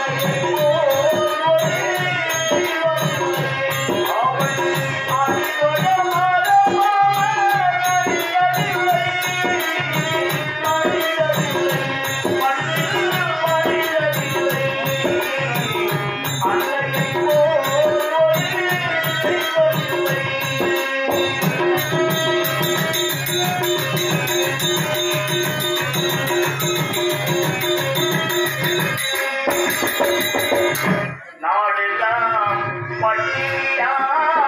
Hare பட்டிட்டான்